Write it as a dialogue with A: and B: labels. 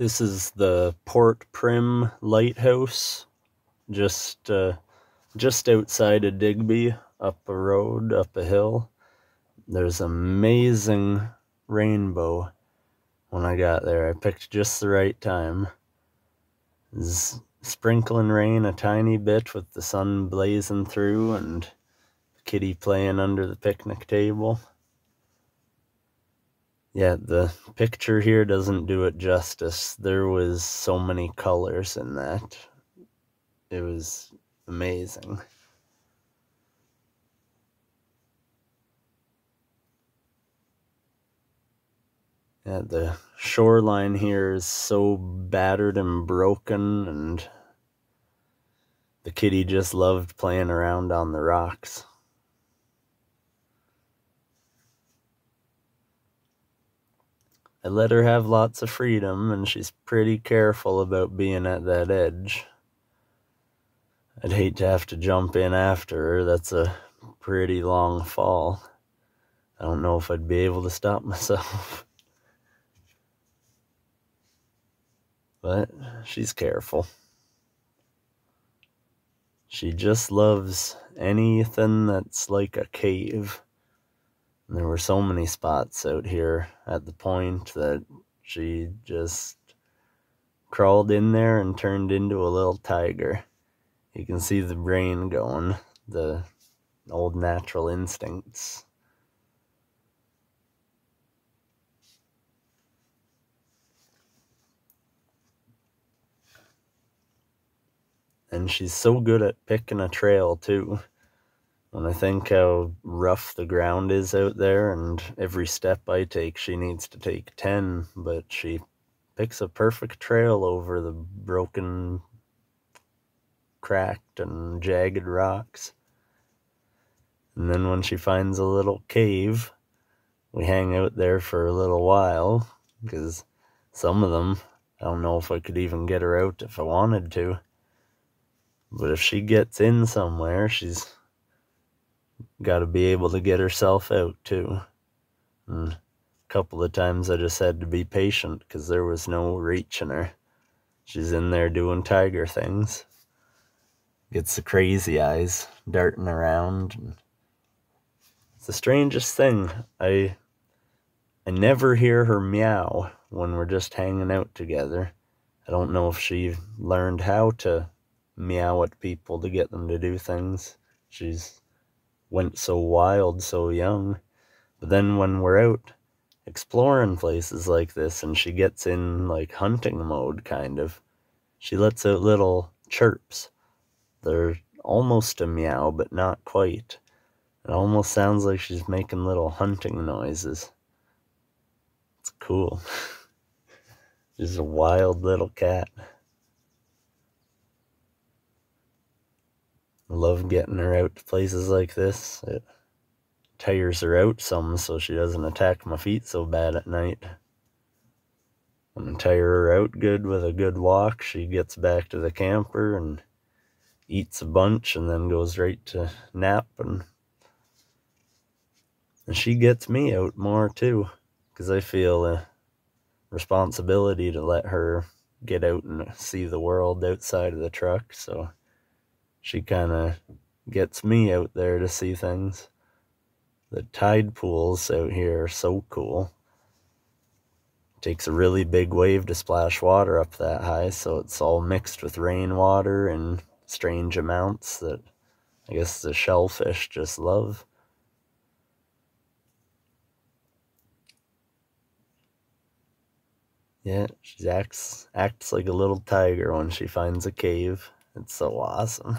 A: This is the Point Prim Lighthouse, just uh, just outside of Digby, up a road, up a hill. There's amazing rainbow when I got there. I picked just the right time. It's sprinkling rain a tiny bit with the sun blazing through and kitty playing under the picnic table. Yeah, the picture here doesn't do it justice. There was so many colors in that. It was amazing. Yeah, the shoreline here is so battered and broken and the kitty just loved playing around on the rocks. I let her have lots of freedom, and she's pretty careful about being at that edge. I'd hate to have to jump in after her. That's a pretty long fall. I don't know if I'd be able to stop myself. but she's careful. She just loves anything that's like a cave. And there were so many spots out here at the point that she just crawled in there and turned into a little tiger. You can see the brain going, the old natural instincts. And she's so good at picking a trail, too. When I think how rough the ground is out there, and every step I take, she needs to take 10, but she picks a perfect trail over the broken, cracked, and jagged rocks. And then when she finds a little cave, we hang out there for a little while, because some of them, I don't know if I could even get her out if I wanted to. But if she gets in somewhere, she's got to be able to get herself out too. And a couple of times I just had to be patient because there was no reaching her. She's in there doing tiger things. Gets the crazy eyes darting around. It's the strangest thing. I I never hear her meow when we're just hanging out together. I don't know if she learned how to meow at people to get them to do things. She's went so wild so young. But then when we're out exploring places like this and she gets in like hunting mode kind of, she lets out little chirps. They're almost a meow, but not quite. It almost sounds like she's making little hunting noises. It's cool. she's a wild little cat. Love getting her out to places like this. It tires her out some so she doesn't attack my feet so bad at night. When I tire her out good with a good walk, she gets back to the camper and eats a bunch and then goes right to nap and and she gets me out more too because I feel a responsibility to let her get out and see the world outside of the truck so she kind of gets me out there to see things. The tide pools out here are so cool. It takes a really big wave to splash water up that high, so it's all mixed with rainwater in strange amounts that I guess the shellfish just love. Yeah, she acts acts like a little tiger when she finds a cave. It's so awesome.